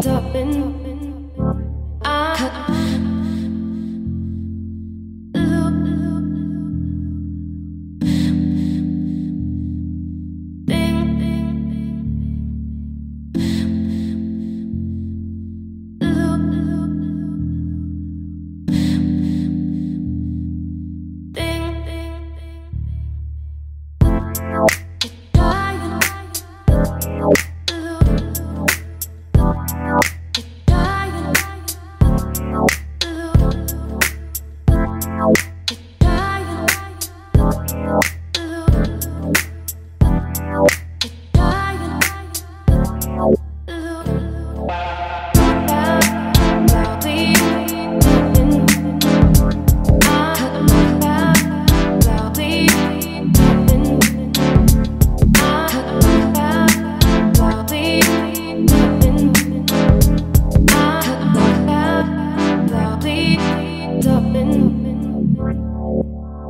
Top and